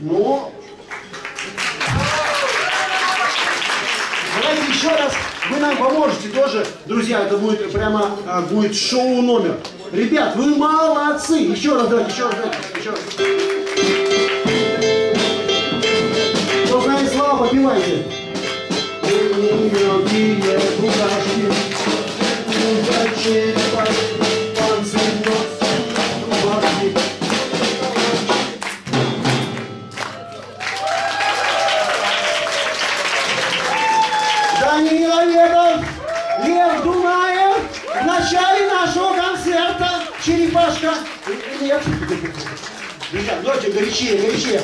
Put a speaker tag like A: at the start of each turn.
A: Ну, Давайте еще раз, вы нам поможете тоже, друзья, это будет прямо, а, будет шоу номер. Ребят, вы молодцы! Еще раз давайте, еще раз давайте, еще раз. Кто знает слова, попивайте. Мелкие букашки, Лев Дунаев в начале нашего концерта «Черепашка». Нет. Друзья, давайте горячее, горячее.